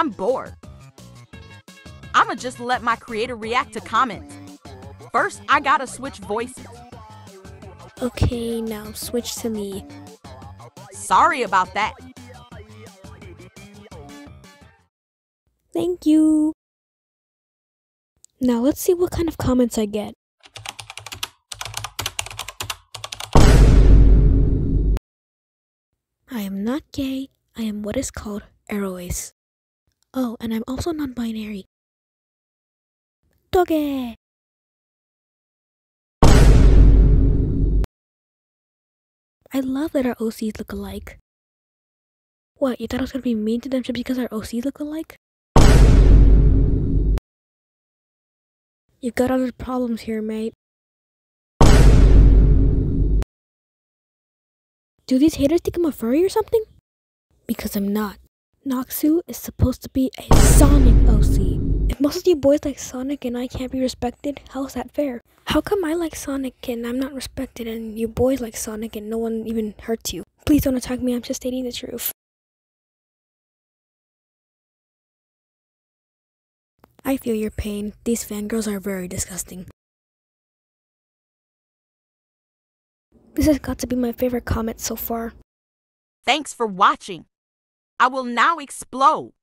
I'm bored. I'ma just let my creator react to comments. First, I gotta switch voices. Okay, now switch to me. Sorry about that. Thank you. Now let's see what kind of comments I get. I am not gay. I am what is called aroace. Oh, and I'm also non-binary. Doggy! I love that our OCs look alike. What, you thought I was gonna be mean to them just because our OCs look alike? You've got other problems here, mate. Do these haters think I'm a furry or something? Because I'm not. Nakxu is supposed to be a Sonic OC. If most of you boys like Sonic and I can't be respected, how's that fair? How come I like Sonic and I'm not respected and you boys like Sonic and no one even hurts you? Please don't attack me, I'm just stating the truth. I feel your pain. These fangirls are very disgusting. This has got to be my favorite comment so far. Thanks for watching. I will now explode.